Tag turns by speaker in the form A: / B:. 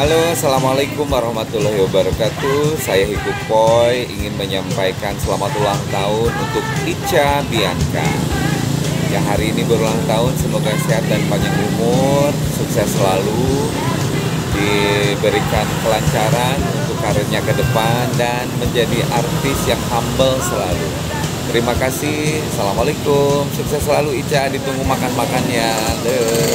A: Halo, Assalamualaikum warahmatullahi wabarakatuh. Saya Hiku Poi ingin menyampaikan selamat ulang tahun untuk Ica Bianca. Yang hari ini berulang tahun, semoga sehat dan panjang umur Sukses selalu Diberikan kelancaran untuk karirnya ke depan Dan menjadi artis yang humble selalu. Terima kasih, Assalamualaikum Sukses selalu Ica, ditunggu makan-makannya. Deh.